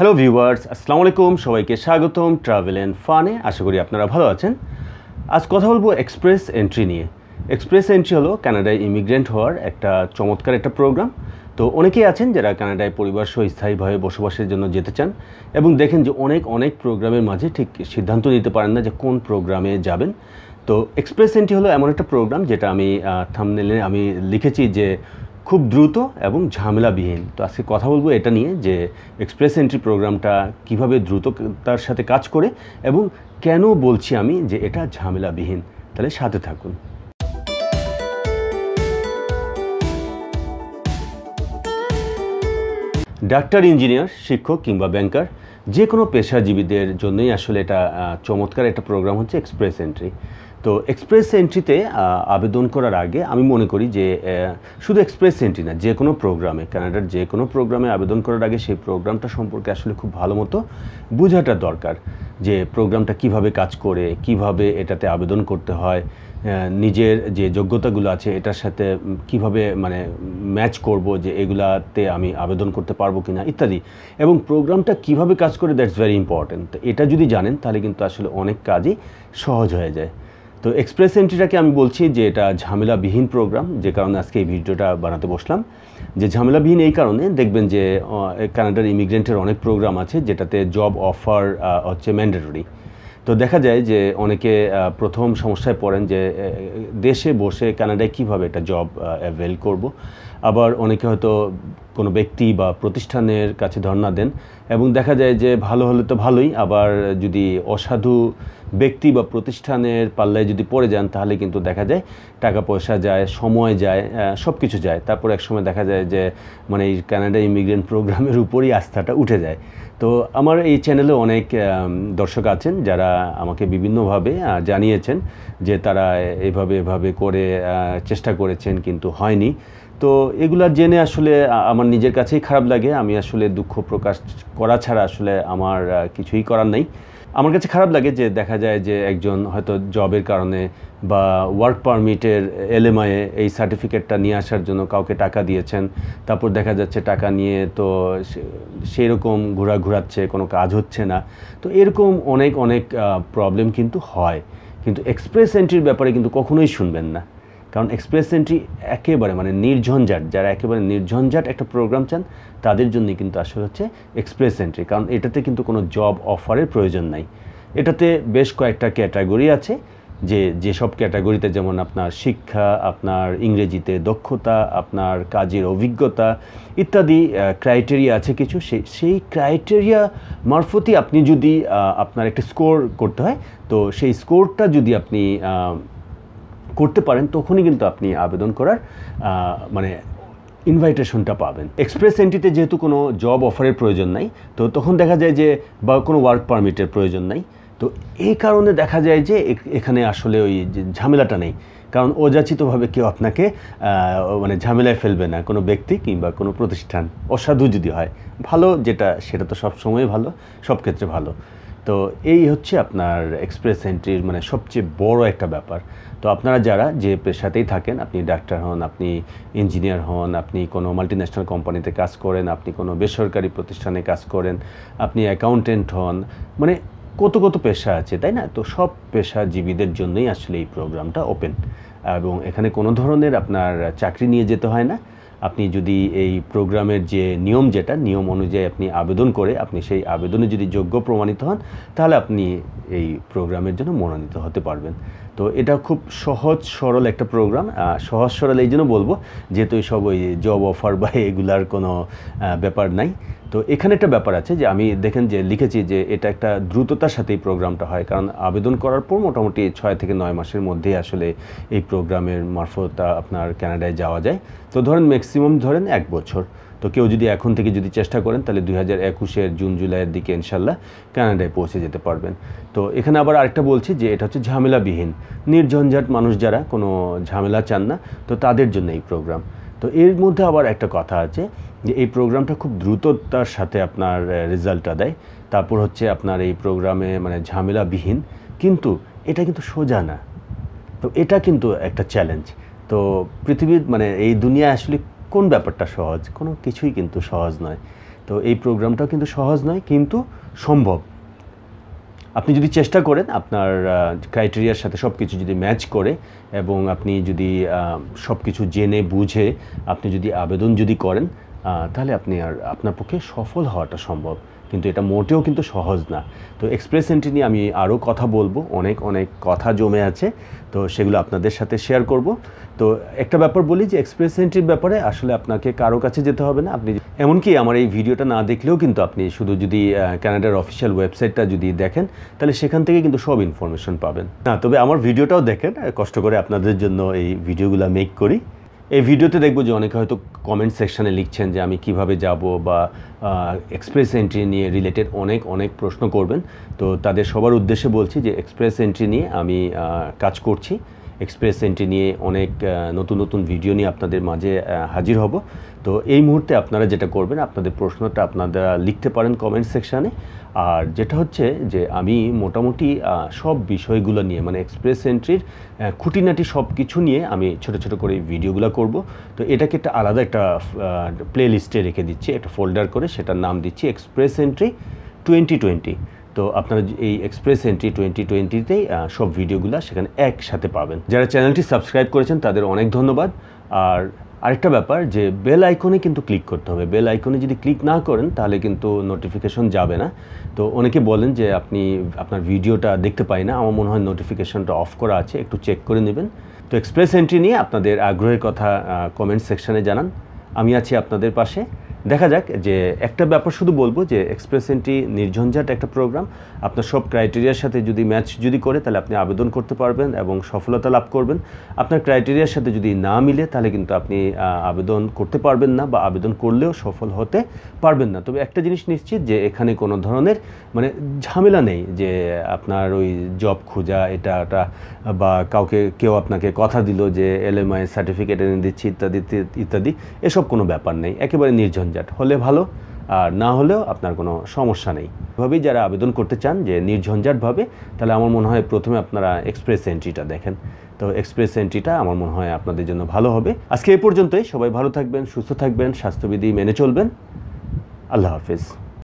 Hello viewers আসসালামু আলাইকুম সবাইকে স্বাগতম ট্রাভেল অ্যান্ড ফানে আশা করি আপনারা ভালো আছেন। আজ কথা বলব এক্সপ্রেস এন্ট্রি নিয়ে। এক্সপ্রেস এন্ট্রি হলো কানাডায় ইমিগ্রেন্ট হওয়ার একটা চমৎকার একটা প্রোগ্রাম তো অনেকেই আছেন যারা কানাডায় পরিবার সহ স্থায়ীভাবে বসবাসের জন্য যেতে চান এবং দেখেন যে অনেক অনেক প্রোগ্রামের মাঝে ঠিক সিদ্ধান্ত নিতে পারেন না যে কোন প্রোগ্রামে যাবেন। তো এক্সপ্রেস এন্ট্রি হলো এমন একটা প্রোগ্রাম যেটা আমি থামনেলে আমি লিখেছি যে খুব দ্রুত এবং ঝামেলাবিহীন। তো আজকে কথা বলব এটা নিয়ে যে এক্সপ্রেস এন্ট্রি প্রোগ্রামটা কীভাবে দ্রুততার সাথে কাজ করে এবং কেন বলছি আমি যে এটা ঝামেলাবিহীন। তাহলে সাথে থাকুন। ডাক্তার, ইঞ্জিনিয়ার, শিক্ষক কিংবা ব্যাংকার যে কোনো পেশাজীবীদের জন্যই আসলে এটা চমৎকার একটা প্রোগ্রাম হচ্ছে এক্সপ্রেস এন্ট্রি তো এক্সপ্রেস এন্ট্রিতে আবেদন করার আগে আমি মনে করি যে শুধু এক্সপ্রেস এন্ট্রি না, যে কোনো প্রোগ্রামে কানাডার যে কোনো প্রোগ্রামে আবেদন করার আগে সেই প্রোগ্রামটা সম্পর্কে আসলে খুব ভালো মতো বোঝাটা দরকার যে প্রোগ্রামটা কীভাবে কাজ করে, কীভাবে এটাতে আবেদন করতে হয় নিজের যে যোগ্যতাগুলো আছে এটার সাথে কীভাবে মানে ম্যাচ করব যে এগুলাতে আমি আবেদন করতে পারব কিনা ইত্যাদি। এবং প্রোগ্রামটা কীভাবে কাজ করে দ্যাটস ভেরি ইম্পর্ট্যান্ট এটা যদি জানেন তাহলে কিন্তু আসলে অনেক কাজই সহজ হয়ে যায়। তো এক্সপ্রেস এন্ট্রিটাকে আমি বলছি যে এটা ঝামেলাবিহীন প্রোগ্রাম যে কারণে আজকে এই ভিডিওটা বানাতে বসলাম। যে ঝামেলাবিহীন এই কারণে দেখবেন যে কানাডার ইমিগ্রেন্টের অনেক প্রোগ্রাম আছে যেটাতে জব অফার হচ্ছে ম্যান্ডেটরি তো দেখা যায় যে অনেকে প্রথম সমস্যায় পড়েন যে দেশে বসে কানাডায় কীভাবে একটা জব অ্যাভেল করব। আবার অনেকে হয়তো কোনো ব্যক্তি বা প্রতিষ্ঠানের কাছে ধর্ণা দেন এবং দেখা যায় যে ভালো হলে তো ভালোই, আবার যদি অসাধু ব্যক্তি বা প্রতিষ্ঠানের পাল্লায় যদি পড়ে যান তাহলে কিন্তু দেখা যায় টাকা পয়সা যায়, সময় যায় সব কিছু যায়। তারপর এক সময় দেখা যায় যে মানে এই কানাডা ইমিগ্রেন্ট প্রোগ্রামের উপরই আস্থাটা উঠে যায়। তো আমার এই চ্যানেলে অনেক দর্শক আছেন যারা আমাকে বিভিন্নভাবে জানিয়েছেন যে তারা এভাবে এভাবে করে চেষ্টা করেছেন কিন্তু হয়নি। তো এগুলা জেনে আসলে আমার নিজের কাছেই খারাপ লাগে। আমি আসলে দুঃখ প্রকাশ করা ছাড়া আসলে আমার কিছুই করার নেই। আমার কাছে খারাপ লাগে যে দেখা যায় যে একজন হয়তো জবের কারণে বা ওয়ার্ক পারমিটের এলএমআইয়ে এই সার্টিফিকেটটা নিয়ে আসার জন্য কাউকে টাকা দিয়েছেন। তারপর দেখা যাচ্ছে টাকা নিয়ে তো সেই রকম ঘোরা ঘোরাচ্ছে, কোনো কাজ হচ্ছে না। তো এরকম অনেক অনেক প্রবলেম কিন্তু হয়। কিন্তু এক্সপ্রেস এন্ট্রির ব্যাপারে কিন্তু কখনোই শুনবেন না। কারণ এক্সপ্রেস এন্ট্রি একেবারে মানে নির্ঝঞ্ঝাট, যারা একেবারে নির্ঝঞ্ঝাট একটা প্রোগ্রাম চান, তাদের জন্যই কিন্তু আসলে হচ্ছে এক্সপ্রেস এন্ট্রি কারণ এটাতে কিন্তু কোনো জব অফারের প্রয়োজন নাই। এটাতে বেশ কয়েকটা ক্যাটাগরি আছে, যে, যেসব ক্যাটাগরিতে যেমন আপনার শিক্ষা, আপনার ইংরেজিতে দক্ষতা, আপনার কাজের অভিজ্ঞতা ইত্যাদি ক্রাইটেরিয়া আছে কিছু। সেই সেই ক্রাইটেরিয়া মারফতই আপনি যদি আপনার একটা স্কোর করতে হয়, তো সেই স্কোরটা যদি আপনি করতে পারেন, তখনই কিন্তু আপনি আবেদন করার মানে ইনভাইটেশনটা পাবেন। এক্সপ্রেস এন্ট্রিতে যেহেতু কোনো জব অফারের প্রয়োজন নাই, তো তখন দেখা যায় যে, বা কোনো ওয়ার্ক পারমিটের প্রয়োজন নাই, তো এই কারণে দেখা যায় যে এখানে আসলে ওই ঝামেলাটা নেই। কারণ অযাচিতভাবে কেউ আপনাকে মানে ঝামেলায় ফেলবে না। কোনো ব্যক্তি কিংবা কোনো প্রতিষ্ঠান, অসাধু যদি হয়, ভালো যেটা, সেটা তো সব সময় ভালো সব ক্ষেত্রে ভালো। তো এই হচ্ছে আপনার এক্সপ্রেস এন্ট্রির মানে সবচেয়ে বড় একটা ব্যাপার। তো আপনারা যারা যে পেশাতেই থাকেন, আপনি ডাক্তার হন, আপনি ইঞ্জিনিয়ার হন, আপনি কোনো মাল্টিন্যাশনাল কোম্পানিতে কাজ করেন, আপনি কোনো বেসরকারি প্রতিষ্ঠানে কাজ করেন, আপনি অ্যাকাউন্টেন্ট হন মানে কত কত পেশা আছে, তাই না? তো সব পেশাজীবীদের জন্যই আসলে এই প্রোগ্রামটা ওপেন এবং এখানে কোনো ধরনের আপনার চাকরি নিয়ে যেতে হয় না। আপনি যদি এই প্রোগ্রামের যে নিয়ম যেটা, নিয়ম অনুযায়ী আপনি আবেদন করে, আপনি সেই আবেদনে যদি যোগ্য প্রমাণিত হন, তাহলে আপনি এই প্রোগ্রামের জন্য মনোনীত হতে পারবেন। তো এটা খুব সহজ, সরল একটা প্রোগ্রাম সহজ, সরল এই জন্য বলব, যেহেতু সব ওই জব অফার বা এগুলার কোনো ব্যাপার নাই। তো এখানে একটা ব্যাপার আছে যে আমি দেখেন যে লিখেছি যে এটা একটা দ্রুততার সাথে এই প্রোগ্রামটা হয়, কারণ আবেদন করার পর মোটামুটি ছয় থেকে নয় মাসের মধ্যেই আসলে এই প্রোগ্রামের মারফত আপনার কানাডায় যাওয়া যায়। তো ধরেন ম্যাক্সিমাম ধরেন এক বছর। তো কেউ যদি এখন থেকে যদি চেষ্টা করেন, তাহলে দুই হাজার একুশের জুন, জুলাইয়ের দিকে ইনশাল্লাহ কানাডায় পৌঁছে যেতে পারবেন। তো এখানে আবার আরেকটা বলছি যে এটা হচ্ছে ঝামেলাবিহীন। নির্ঝঞ্ঝাট মানুষ যারা কোনো ঝামেলা চান না, তো তাদের জন্য এই প্রোগ্রাম। তো এর মধ্যে আবার একটা কথা আছে যে এই প্রোগ্রামটা খুব দ্রুততার সাথে আপনার রেজাল্টটা দেয়। তারপর হচ্ছে আপনার এই প্রোগ্রামে মানে ঝামেলাবিহীন, কিন্তু এটা কিন্তু সোজা না। তো এটা কিন্তু একটা চ্যালেঞ্জ। তো পৃথিবীর মানে এই দুনিয়া আসলে কোন ব্যাপারটা সহজ? কোনো কিছুই কিন্তু সহজ নয়। তো এই প্রোগ্রামটাও কিন্তু সহজ নয়, কিন্তু সম্ভব। আপনি যদি চেষ্টা করেন আপনার ক্রাইটেরিয়ার সাথে সব কিছু যদি ম্যাচ করে এবং আপনি যদি সব কিছু জেনে, বুঝে আপনি যদি আবেদন যদি করেন তাহলে আপনি আর আপনার পক্ষে সফল হওয়াটা সম্ভব। কিন্তু এটা মোটেও কিন্তু সহজ না। তো এক্সপ্রেস এন্ট্রি নিয়ে আমি আরও কথা বলব। অনেক অনেক কথা জমে আছে। তো সেগুলো আপনাদের সাথে শেয়ার করব। তো একটা ব্যাপার বলি যে এক্সপ্রেস এন্ট্রির ব্যাপারে আসলে আপনাকে কারও কাছে যেতে হবে না। আপনি এমনকি আমার এই ভিডিওটা না দেখলেও কিন্তু আপনি শুধু যদি আহ, কানাডার অফিসিয়াল ওয়েবসাইটটা যদি দেখেন তাহলে সেখান থেকে কিন্তু সব ইনফরমেশন পাবেন। না তবে আমার ভিডিওটাও দেখেন। কষ্ট করে আপনাদের জন্য এই ভিডিওগুলো মেক করি। এই ভিডিওতে দেখব যে অনেকে হয়তো কমেন্ট সেকশানে লিখছেন যে আমি কীভাবে যাব বা এক্সপ্রেস এন্ট্রি নিয়ে রিলেটেড অনেক অনেক প্রশ্ন করবেন। তো তাদের সবার উদ্দেশ্যে বলছি যে এক্সপ্রেস এন্ট্রি নিয়ে আমি কাজ করছি। এক্সপ্রেস এন্ট্রি নিয়ে অনেক নতুন নতুন ভিডিও নিয়ে আপনাদের মাঝে হাজির হব। তো এই মুহূর্তে আপনারা যেটা করবেন, আপনাদের প্রশ্নটা আপনারা লিখতে পারেন কমেন্ট সেকশানে আর যেটা হচ্ছে যে আমি মোটামুটি সব বিষয়গুলো নিয়ে মানে এক্সপ্রেস এন্ট্রির খুঁটিনাটি সব কিছু নিয়ে আমি ছোট ছোট করে ভিডিওগুলো করব। তো এটাকে একটা আলাদা একটা প্লে লিস্টে রেখে দিচ্ছি, একটা ফোল্ডার করে, সেটার নাম দিচ্ছি এক্সপ্রেস এন্ট্রি টোয়েন্টি টোয়েন্টি তো আপনারা এই এক্সপ্রেস এন্ট্রি টোয়েন্টি টোয়েন্টিতেই সব ভিডিওগুলো সেখানে একসাথে পাবেন। যারা চ্যানেলটি সাবস্ক্রাইব করেছেন, তাদের অনেক ধন্যবাদ। আর আরেকটা ব্যাপার যে বেল আইকনে কিন্তু ক্লিক করতে হবে। বেল আইকনে যদি ক্লিক না করেন, তাহলে কিন্তু নোটিফিকেশন যাবে না। তো অনেকে বলেন যে, আপনি আপনার ভিডিওটা দেখতে পাই না। আমার মনে হয় নোটিফিকেশনটা অফ করা আছে। একটু চেক করে নেবেন। তো এক্সপ্রেস এন্ট্রি নিয়ে আপনাদের আগ্রহের কথা কমেন্ট সেকশনে জানান। আমি আছি আপনাদের পাশে। দেখা যাক যে একটা ব্যাপার শুধু বলব যে এক্সপ্রেস নির্ঝঞ্ঝাট একটা প্রোগ্রাম আপনার সব ক্রাইটেরিয়ার সাথে যদি ম্যাচ যদি করে, তাহলে আপনি আবেদন করতে পারবেন এবং সফলতা লাভ করবেন। আপনার ক্রাইটেরিয়ার সাথে যদি না মিলে, তাহলে কিন্তু আপনি আবেদন করতে পারবেন না বা আবেদন করলেও সফল হতে পারবেন না। তবে একটা জিনিস নিশ্চিত যে এখানে কোনো ধরনের মানে ঝামেলা নেই যে আপনার ওই জব খোঁজা, এটা এটা বা কাউকে, কেউ আপনাকে কথা দিল যে এল এম এলএমআই সার্টিফিকেট এনে দিচ্ছি ইত্যাদি, ইত্যাদি- এসব কোনো ব্যাপার নেই। একেবারে নির্ঝঞ্ঝাট। হলে ভালো, আর না হলেও আপনার কোনো সমস্যা নেই। এভাবেই যারা আবেদন করতে চান যে নির্ঝঞ্ঝাটভাবে, তাহলে আমার মনে হয় প্রথমে আপনারা এক্সপ্রেস এন্ট্রিটা দেখেন। তো এক্সপ্রেস এন্ট্রিটা আমার মনে হয় আপনাদের জন্য ভালো হবে। আজকে এ পর্যন্তই। সবাই ভালো থাকবেন, সুস্থ থাকবেন, স্বাস্থ্যবিধি মেনে চলবেন। আল্লাহ হাফিজ।